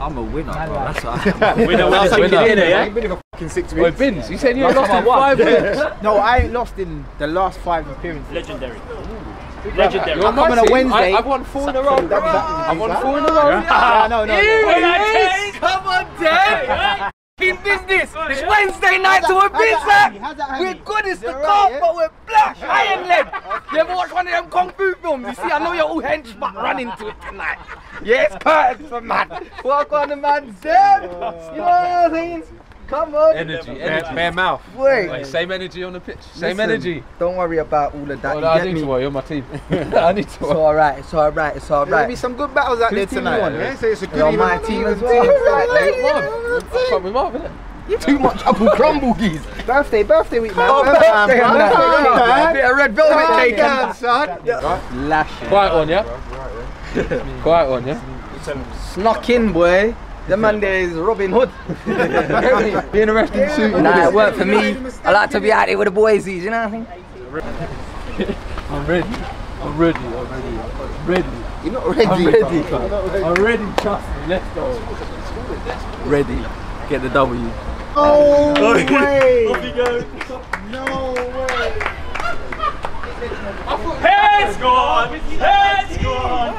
I'm a winner, bro. That's what I am. Winner, winner, That's winner. how winner, get yeah? Ain't been here for fucking six Wait, weeks. Bins, you said you Last lost in I five minutes. No, I ain't lost in the last five appearances. Legendary. Legendary. You're I come on a. Wednesday. I, I've won four in a row. That- that- I've won four in a row. Yeah, no, no, no. Come on, Dave! In business! It's Wednesday night, so we're How's that, Andy? How's that, We're good as the You're car, right, yeah? but we're black, iron lead. You ever watch one of them kung fu films? You see, I know you're all hench, but run into it tonight. Yes, curtains for man. Walk on the man's dead. You know what I'm saying? Come on. Energy, Bare, energy. bare mouth. Wait. Wait, same energy on the pitch. Same Listen, energy. Don't worry about all of that. Oh, you no, I get need me? to work. You're my team. I need to It's alright, it's alright, it's There'll alright. be some good battles out there tonight. you on, Yeah, so it's a good You're on my team even as well. team. Right, Fuck with Marvin, innit? Too much apple crumble, geez. Birthday, birthday week, man. Oh, birthday, man. man. Birthday, man. Bit of red velvet Calm cake. down, son. Lashing. Quiet one, yeah? Quiet one, yeah? Snuck in, boy. The man there is Robin Hood. Being arrested in suit. nah, it worked for me. I like to be out there with the boysies, you know what I mean? I'm ready. I'm ready. I'm ready. I'm ready. You're not ready. I'm ready. I'm ready. Trust me. Let's go. Ready. Get the W. No way. Off you go. No way. Heads gone! Heads gone!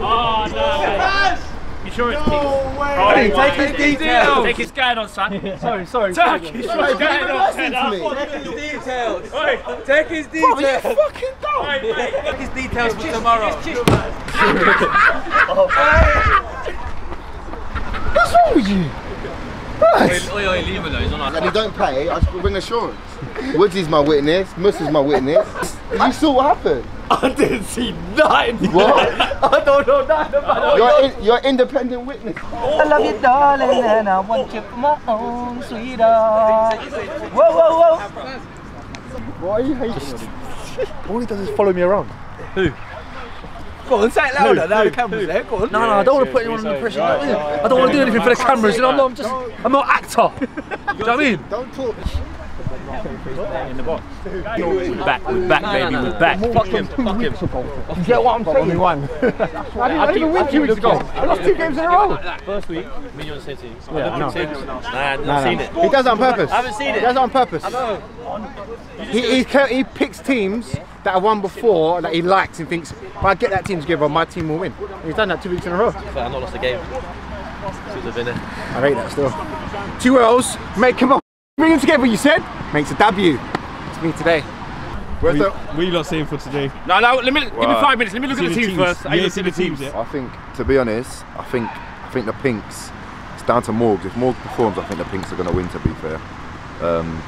Oh no! You sure it's No way. Oh, Hey, take his details. Take his guide on, son. Sorry, sorry. Turkish, what's going on? Listen to me. details. Take his Bro, you details. fucking dumb. Take his details for tomorrow. Oh. What's wrong with you? Oi, oi, leave it alone. And he don't pay, I should bring assurance. Woods is my witness, Mus is my witness. You saw what happened? I didn't see nothing. What? I don't know nothing about You're, in, you're independent witness. I love you, darling, and I want you for my own sweetheart. Whoa, whoa, whoa. Why are you hating? All he does is follow me around. Go on, say it louder. Now the camera's there. Go on. No, no, I don't want to put anyone under pressure. I don't want to do anything for the cameras. You know, I'm not I'm just, I'm not an actor. You know what I mean? Don't talk. We're back, we're back, baby, we're back. Fuck him, fuck him. You get what I'm saying? Only One. I didn't, I didn't win two weeks ago. I lost two games in a row. First week, Minion City. Yeah, no. Nah, No, not seen no. it. He does it on purpose. I haven't seen it. He does it on purpose. He, he, he picks teams that have won before that he likes and thinks, if I get that team together, my team will win. He's done that two weeks in a row. I've not lost a game. I rate that still. Two L's, make him up. Bring them together, you said? Makes a W. It's me today. Where's the. What are you lot saying for today? No, no, let me give me five minutes. Let me look at the teams first. I Yeah, look see at the the teams, teams. yeah. I think, to be honest, I think I think the Pinks. It's down to Morgs. If Morgs performs, I think the Pinks are going to win. To be fair, um,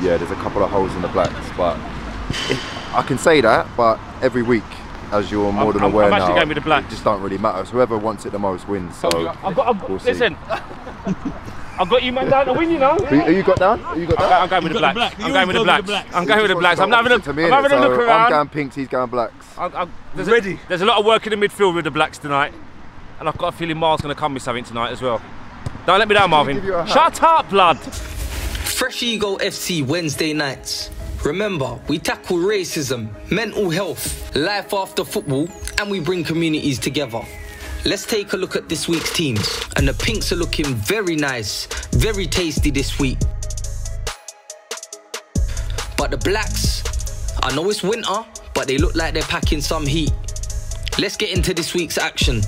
yeah, there's a couple of holes in the blacks, but if, I can say that. But every week, as you're more I'm- than I'm- aware I'm actually now, going with the blacks. it just don't really matter. Whoever wants it the most wins. So, I've got, I've, We'll see. listen. I've got you man down to win, you know. who, who you got down? Who you got down? I'm going with the blacks. I'm going with the blacks. with the blacks. I'm going with the blacks. I'm having a, To me, I'm having a look So around. I'm going Pinks. He's going Blacks. I, I, there's ready. A, there's a lot of work in the midfield with the blacks tonight, and I've got a feeling Mar's going to come with something tonight as well. Don't let me down, Marvin. give you? Shut up, blood. Fresh Ego FC Wednesday nights. Remember, we tackle racism, mental health, life after football, and we bring communities together. Let's take a look at this week's teams. And the Pinks are looking very nice, very tasty this week. But the Blacks, I know it's winter, but they look like they're packing some heat. Let's get into this week's action.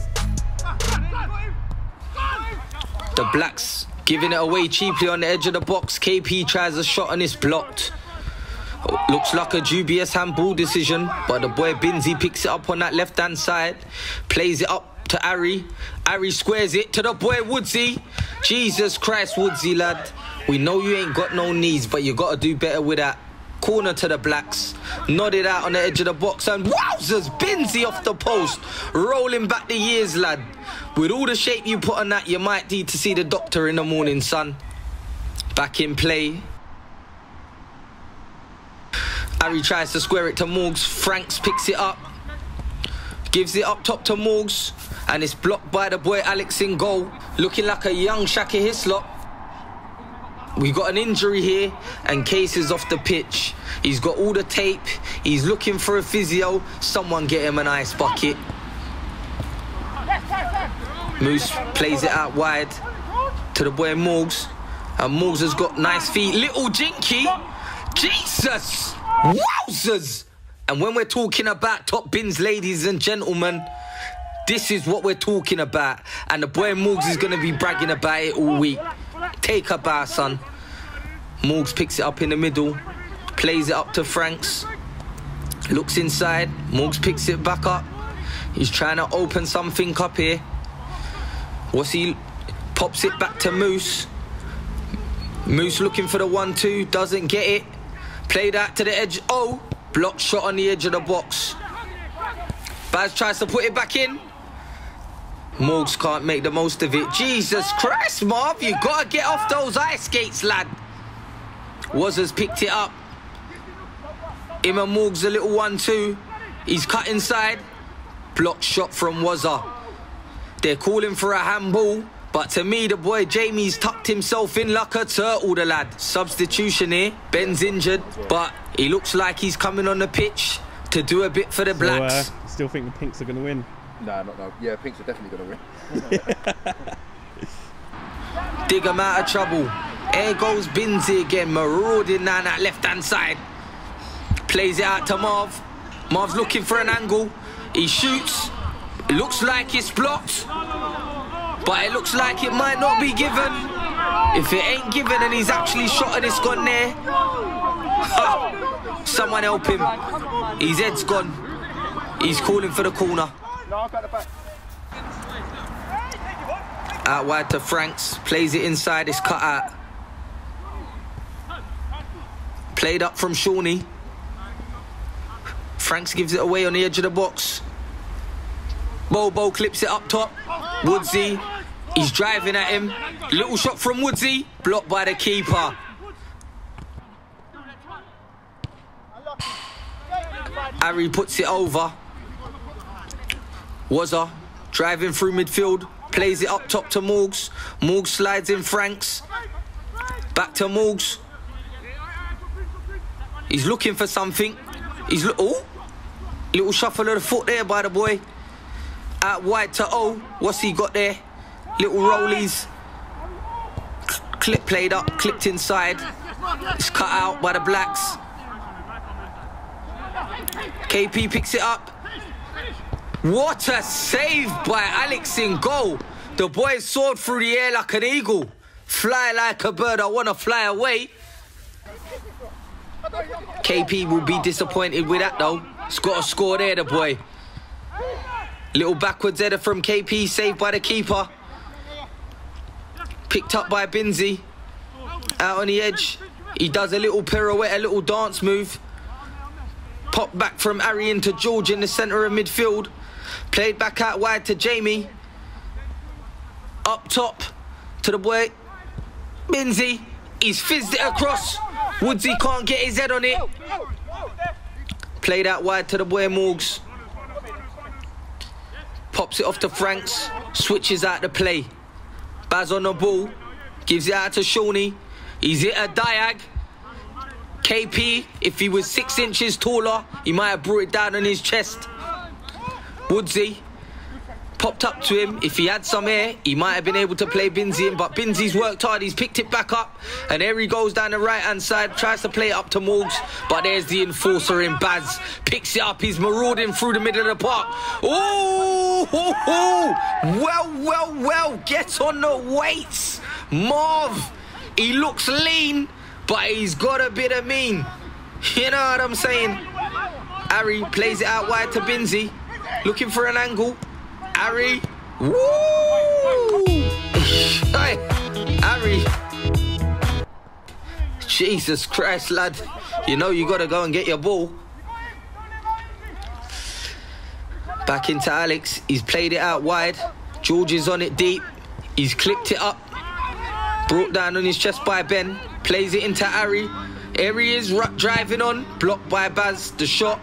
The Blacks giving it away cheaply on the edge of the box. KP tries a shot and it's blocked. Looks like a dubious handball decision, but the boy Binzi picks it up on that left hand side, plays it up to Ari. Ari squares it to the boy Woodsy. Jesus Christ, Woodsy lad. We know you ain't got no knees, but you gotta do better with that. Corner to the blacks, nodded out on the edge of the box, and wowzers, Binzi off the post, rolling back the years, lad. With all the shape you put on that, you might need to see the doctor in the morning, son. Back in play. Harry tries to square it to Morgs. Franks picks it up. Gives it up top to Morgs. And it's blocked by the boy Alex in goal. Looking like a young Shaka Hislop. We got an injury here, and Case is off the pitch. He's got all the tape. He's looking for a physio. Someone get him an ice bucket. Moose plays it out wide to the boy Morgs. And Morgs has got nice feet. Little Jinky. Jesus! Wowzers! And when we're talking about top bins, ladies and gentlemen, this is what we're talking about. And the boy Morgs is going to be bragging about it all week. Take a bow, son. Morgs picks it up in the middle, plays it up to Franks. Looks inside. Morgs picks it back up. He's trying to open something up here. What's he? Pops it back to Moose. Moose looking for the one-two, doesn't get it. Played out to the edge. Oh, block shot on the edge of the box. Baz tries to put it back in. Morgs can't make the most of it. Jesus Christ, Marv, you gotta get off those ice skates, lad. Wazza's picked it up. Him and Morgs a little one-two. He's cut inside. Block shot from Wazza. They're calling for a handball. But to me, the boy Jamie's tucked himself in like a turtle, the lad. Substitution here. Ben's injured, but he looks like he's coming on the pitch to do a bit for the So, Blacks. uh, still think the Pinks are going to win. Nah, not no. Yeah, Pinks are definitely going to win. Dig him out of trouble. There goes Binzi again, marauding down that left-hand side. Plays it out to Marv. Marv's looking for an angle. He shoots. Looks like it's blocked. But it looks like it might not be given. If it ain't given and he's actually shot and it's gone there. Someone help him. His head's gone. He's calling for the corner. Out wide to Franks. Plays it inside. It's cut out. Played up from Shawnee. Franks gives it away on the edge of the box. Bobo clips it up top. Woodsy. He's driving at him. Little shot from Woodsy. Blocked by the keeper. Harry puts it over. Wazza driving through midfield. Plays it up top to Morgs. Morgs slides in Franks. Back to Morgs. He's looking for something. He's. Oh, little shuffle of the foot there by the boy. Out wide to O. What's he got there? Little rollies. Clip played up, clipped inside. It's cut out by the blacks. KP picks it up. What a save by Alex in goal. The boy soared through the air like an eagle. Fly like a bird, I wanna fly away. KP will be disappointed with that though. A score there, the boy. Little backwards header from KP, saved by the keeper. Picked up by Binzi. Out on the edge. He does a little pirouette, a little dance move. Pop back from Harry into George in the centre of midfield. Played back out wide to Jamie. Up top to the boy. Binzi. He's fizzed it across. Woodsy can't get his head on it. Played out wide to the boy Morgs. Pops it off to Franks. Switches out the play. Baz on the ball. Gives it out to Shawnee. He's hit a diag. KP, if he was six inches taller, he might have brought it down on his chest. Woodsy popped up to him. If he had some air, he might have been able to play Binzi in, but Binzi's worked hard. He's picked it back up, and there he goes down the right hand side, tries to play it up to Morgs, but there's the enforcer in Baz. Picks it up, he's marauding through the middle of the park. Oh, ho, ho. well, well, well, get on the weights. Marv, he looks lean, but he's got a bit of mean. You know what I'm saying? Harry plays it out wide to Binzi, looking for an angle. Harry, woo! Hey, Harry. Jesus Christ, lad. You know you gotta go and get your ball. Back into Alex. He's played it out wide. George is on it deep. He's clipped it up. Brought down on his chest by Ben. Plays it into Harry. Harry is ru- driving on. Blocked by Baz. The shot.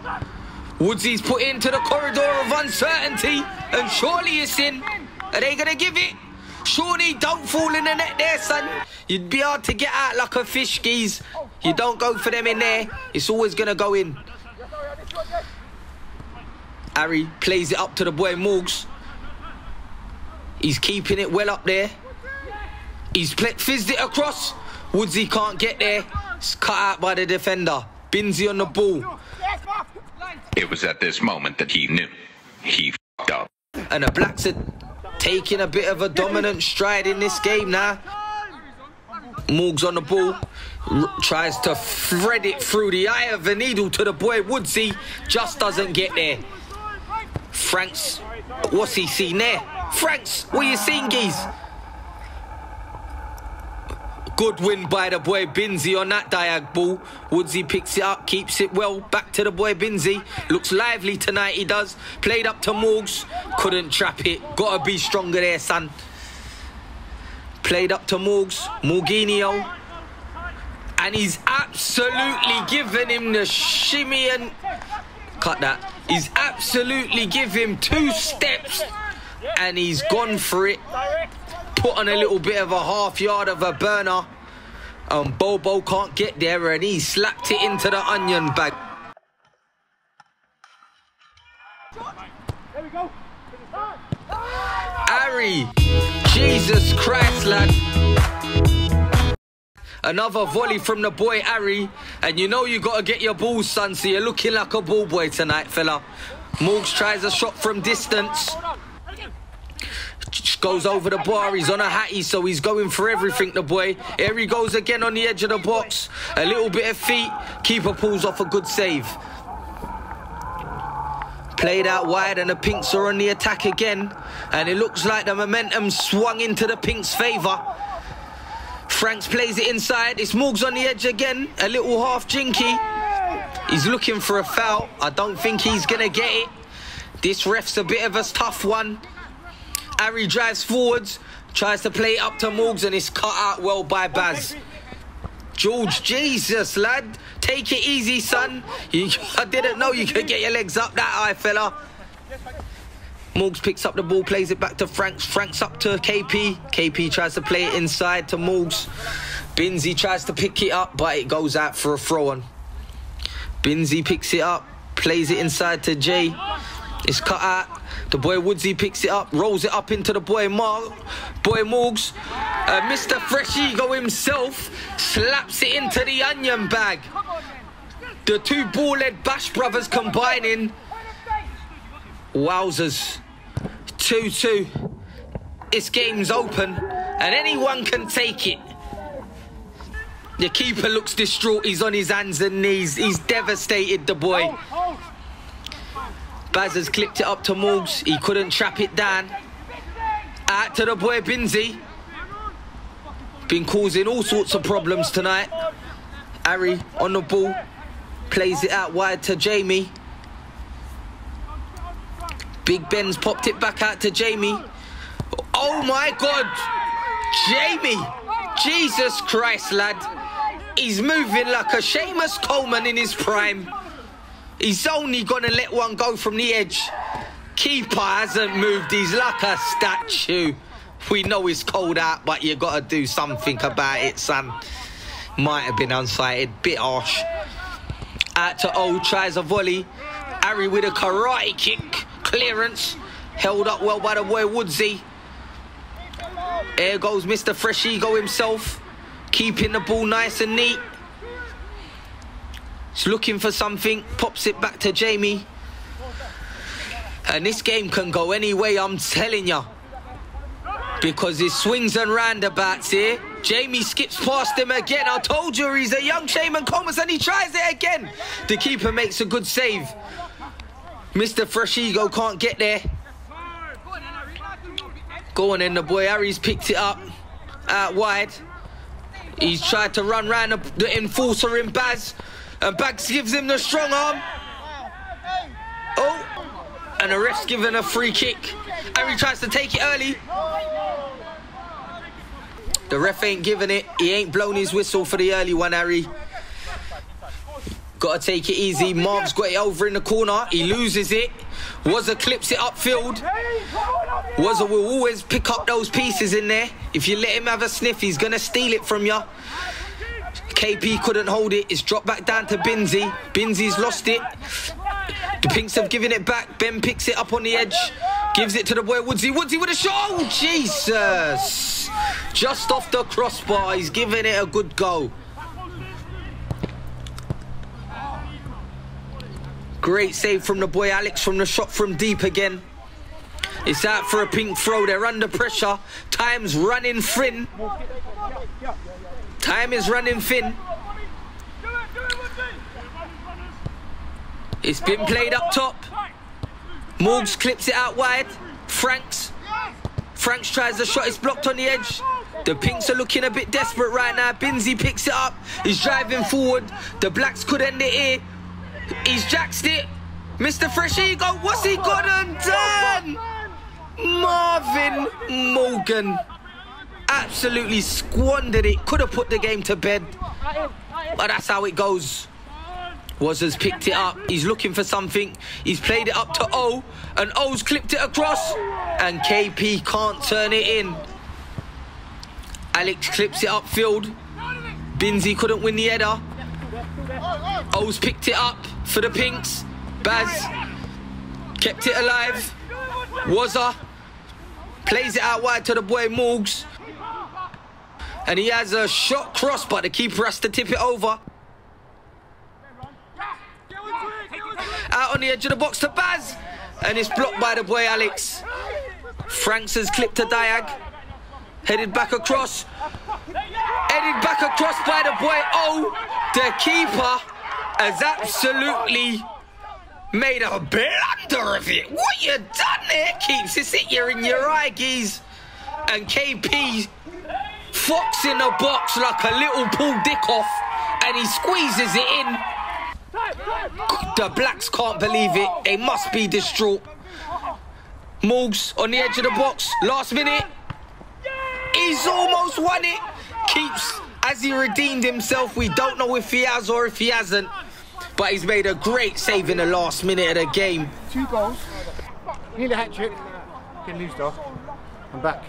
Woodsy's put into the corridor of uncertainty. And surely it's in. Are they going to give it? Shawnee, don't fall in the net there, son. You'd be hard to get out like a fish, geez. You don't go for them in there. It's always going to go in. Harry plays it up to the boy Morgs. He's keeping it well up there. He's fizzed it across. Woodsy can't get there. It's cut out by the defender. Binsey on the ball. It was at this moment that he knew. He fucked up. And the Blacks are taking a bit of a dominant stride in this game now. Morgs on the ball. R- tries to thread it through the eye of the needle to the boy Woodsy. Just doesn't get there. Franks, what's he seen there? Franks, what are you seen, geez? Good win by the boy Binzi on that diag ball. Woodsy picks it up, keeps it well. Back to the boy Binzi. Looks lively tonight, he does. Played up to Morgs. Couldn't trap it. Gotta be stronger there, son. Played up to Morgs. Morginio. And he's absolutely given him the shimmy and. Cut that. He's absolutely give him two steps and he's gone for it. Put on a little bit of a half yard of a burner. And Bobo can't get there and he slapped it into the onion bag. Harry, Jesus Christ, lad. Another volley from the boy Harry, and you know you gotta get your balls, son. So you're looking like a ball boy tonight, fella. Morgs tries a shot from distance. Goes over the bar, he's on a hattie, so he's going for everything, the boy. Here he goes again on the edge of the box. A little bit of feet, keeper pulls off a good save. Played out wide, and the Pinks are on the attack again. And it looks like the momentum swung into the Pinks' favour. Franks plays it inside. It's Morgs on the edge again. A little half jinky. He's looking for a foul. I don't think he's going to get it. This ref's a bit of a tough one. Harry drives forwards, tries to play up to Morgs, and it's cut out well by Baz. George, Jesus, lad. Take it easy, son. You, I didn't know you could get your legs up that high, fella. Morgs picks up the ball, plays it back to Franks. Franks up to KP. KP tries to play it inside to Morgs. Binsey tries to pick it up, but it goes out for a throw on. Binsey picks it up, plays it inside to Jay. It's cut out. The boy Woodsy picks it up, rolls it up into the boy Mark. Boy Morgs. Uh, Mr. Fresh Ego himself slaps it into the onion bag. The two ball-led Bash brothers combining. Wowzers. 2-2. This game's open and anyone can take it. The keeper looks distraught. He's on his hands and knees. He's devastated, the boy. Baz has clipped it up to Morgs. He couldn't trap it down. Out to the boy Binzi. Been causing all sorts of problems tonight. Harry on the ball. Plays it out wide to Jamie. Big Ben's popped it back out to Jamie. Oh my God! Jamie! Jesus Christ, lad. He's moving like a Seamus Coleman in his prime. He's only gonna let one go from the edge. Keeper hasn't moved, he's like a statue. We know it's cold out, but you gotta do something about it, son. Might have been unsighted, bit harsh. Out to Old tries a volley. Harry with a karate kick. Clearance. Held up well by the boy Woodsy. There goes Mr. Fresh Ego himself. Keeping the ball nice and neat. He's looking for something. Pops it back to Jamie. And this game can go any way, I'm telling ya. Because his swings and roundabouts here. Jamie skips past him again. I told you he's a young Seamus Coleman and he tries it again. The keeper makes a good save. Mr. Fresh Ego can't get there. Go on then, the boy Harry's picked it up. Out wide. He's tried to run round the enforcer in Baz. And Baz gives him the strong arm. Oh. And the ref's given a free kick. Harry tries to take it early. The ref ain't giving it. He ain't blown his whistle for the early one, Harry. Gotta take it easy. Marv's got it over in the corner. He loses it. Wazza clips it upfield. Wazza will always pick up those pieces in there. If you let him have a sniff, he's gonna steal it from you. KP couldn't hold it. It's dropped back down to Binsey. Binsey's lost it. The Pinks have given it back. Ben picks it up on the edge. Gives it to the boy Woodsy. Woodsy with a shot. Oh, Jesus. Just off the crossbar. He's giving it a good go. Great save from the boy Alex from the shot from deep again. It's out for a pink throw. They're under pressure. Time's running thin. Time is running thin. It's been played up top. Morgs clips it out wide. Franks. Franks tries the shot. It's blocked on the edge. The Pinks are looking a bit desperate right now. Binzi picks it up. He's driving forward. The Blacks could end it here. He's jacked it. Mr. Fresh Ego, what's he got undone? Marvin Morgan absolutely squandered it. Could have put the game to bed. But that's how it goes. Wazza's picked it up. He's looking for something. He's played it up to O. And O's clipped it across. And KP can't turn it in. Alex clips it upfield. Binsey couldn't win the header. O's picked it up for the Pinks. Baz kept it alive. Wazza plays it out wide to the boy Morgs. And he has a shot cross, but the keeper has to tip it over. Out on the edge of the box to Baz. And it's blocked by the boy Alex. Franks has clipped a diag. Headed back across. Headed back across by the boy Oh, The keeper has absolutely made a blunder of it. What you done there, keeps it's it you're in your eye, geez. And KP Fox in the box like a little Paul Dickov, and he squeezes it in. The blacks can't believe it. They must be distraught. Morgs on the edge of the box. Last minute. He's almost won it. Keeps, as he redeemed himself, we don't know if he has or if he hasn't. But he's made a great save in the last minute of the game. Two goals. Need a hat trick. Get loose though. I'm back.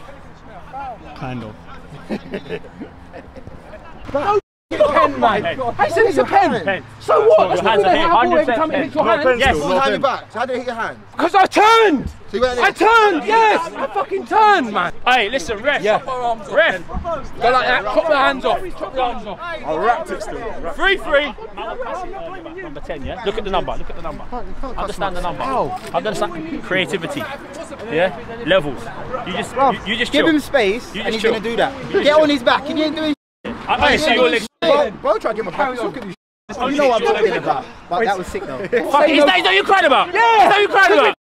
Kind of. pen, mate. I said it's a pen. Pen. So what? That's Your hands not gonna here. every 100% time it hits your No hand. pencil, Yes. no hand pen. back? So how did it hit your hand? Because I turned. So you went I turned. Yes. I fucking turned, man. Hey, listen, ref. Yeah. Ref. Go like that. Chop the hands off. Chop the hands off. I wrapped it still. Three, three. Number ten, yeah. Look at the number. Look at the number. Understand the number. Understand creativity. Yeah. Levels. You just, you, you just Give him space You and he's going to do that. Get on his back. He ain't doing I only see your legs. Bro, bro, try to get my back. Look at these. You know what I'm talking about. But that was sick though. Is that, is that you crying about? Yeah. Is that you crying about?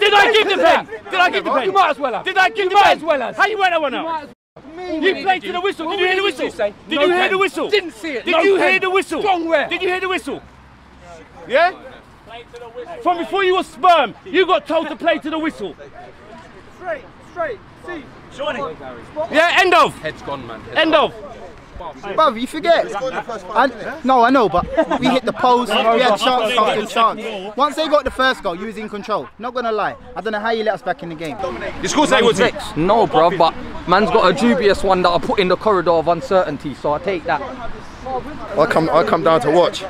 Did I give the pen? Did I give the pen? You might as well have. Did I give the might pen? as well have. How you went that one out? You played to the whistle. Did you hear the whistle? Did you hear the whistle? Didn't see it. Did No you pen. hear the whistle? Strong where? Did you hear the whistle? Yeah? From before you were sperm, you got told to play to the whistle. Straight, straight. See. Yeah, end of. Head's gone, man. End of. Bruv, you forget. I, no, I know, but we hit the post. We had chance after chance. Once they got the first goal, you was in control. Not gonna lie. I don't know how you let us back in the game. You score say Woodsy. No, bro, but man's got a dubious one that I put in the corridor of uncertainty, so I take that. I come, I come down to watch.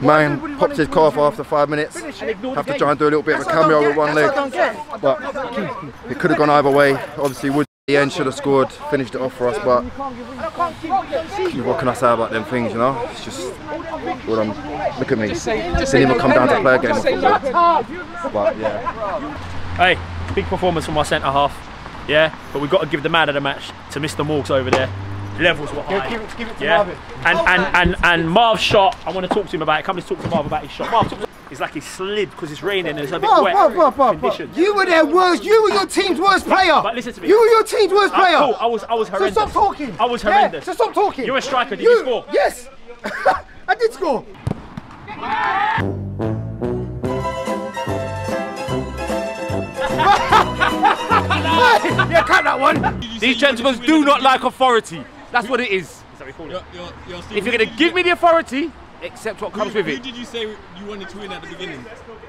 Man pops his car off after five minutes. Have to try and do a little bit of a cameo with one leg. But it could have gone either way. Obviously, Wood at the end should have scored, finished it off for us. But what can I say about them things? You know, it's just what I'm. Um, look at me. Didn't even come down to play a game of football. But yeah. Hey, big performance from our centre half. Yeah, but we've got to give the man of the match to Mr. Morgs over there. Levels were high. Give it, give it to Yeah, Marvin. and and and and Marv's shot. I want to talk to him about it. Come and talk to Marv about his shot. Marv, talk to it's like he slid because it's raining and it's a bit Bro, wet. bro. conditions. You were their worst. You were your team's worst player. But listen to me. You were your team's worst player. cool. I was I was So horrendous. stop talking. I was Yeah, horrendous. so stop talking. You're a striker. Did you, score? Yes. I did score. yeah, cut that one. These gentlemen do not like authority. That's what it is. If you're going to give me the authority, accept what comes with it. Who did you say you wanted to win at the beginning?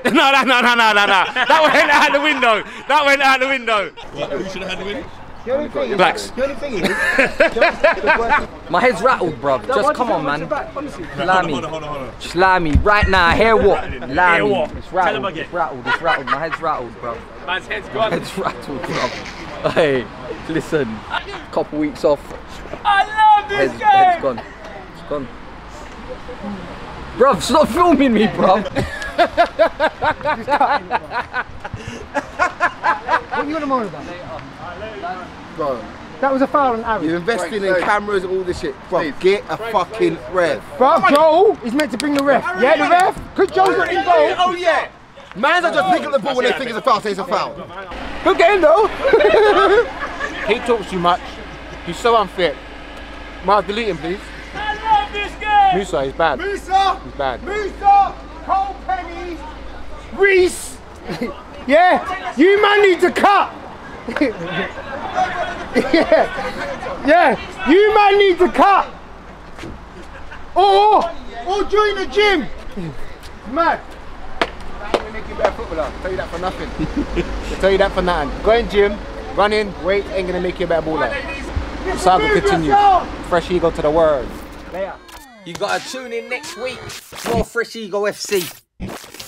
No, no, no, no, no, no, no. That went out the window. That went out the window. What, who should have had the win? The only thing is, Blacks. The only thing is, My head's rattled, bruv. Just come on, man. Lammy. Hold on, hold on, hold on. Just lie me right now. Hear what? Lie me. what? It's Tell him rattled. again. It's rattled. It's rattled. My head's rattled, bruv. Man's head's gone. head's rattled, bruv. Hey, listen. Couple weeks off. I love this Head's, head's gone. It's gone. Bruv, stop filming me, bruv. what are you want to moan about? Bro, That was a foul on Aaron. you're investing in cameras, all this shit. Bro, get a fucking ref. But Joel is meant to bring the ref. Yeah, the ref. Because Joel's not in goal. Oh yeah. Mans are just picking up the ball when they think it's a foul, say it's a foul. Good game though. he talks too much. He's so unfit. Miles, delete him, please. I love this game. Musa, he's bad. Musa! He's bad. Musa! Cole Penny! Reese! yeah, you man need to cut! yeah, yeah, you man need to cut! Or, or join the gym! Mad. That ain't gonna make you a better footballer. I'll tell you that for nothing. I'll tell you that for nothing. Go in gym, running, weight ain't gonna make you a better baller. The saga continues. Fresh ego to the world you got to tune in next week. for Fresh Ego FC.